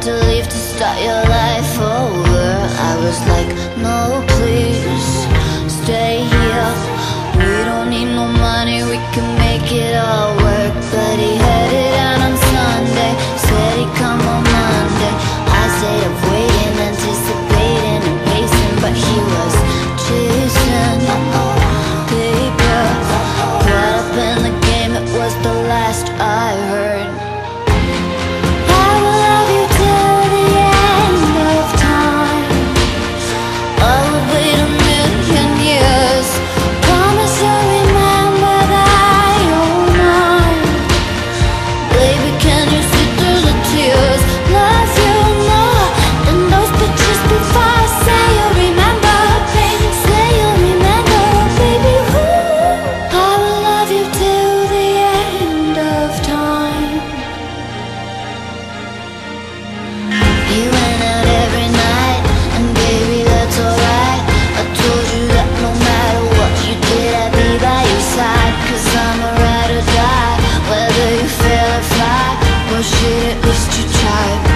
to leave to start your life over. I was like, no please. Just to try.